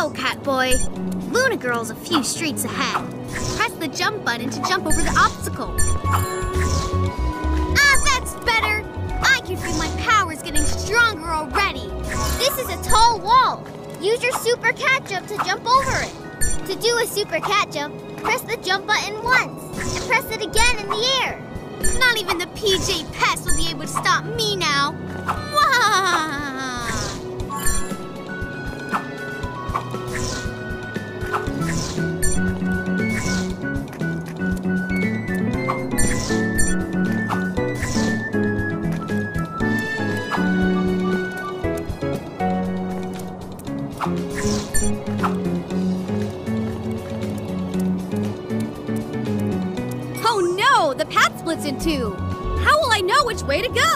go, Catboy. Luna Girl's a few streets ahead. Press the jump button to jump over the obstacle. Ah, that's better. I can feel my powers getting stronger already. This is a tall wall. Use your super cat jump to jump over it. To do a super cat jump, press the jump button once and press it again in the air. Not even the PJ Pest will be able to stop me now. Oh no, the path splits in two. How will I know which way to go?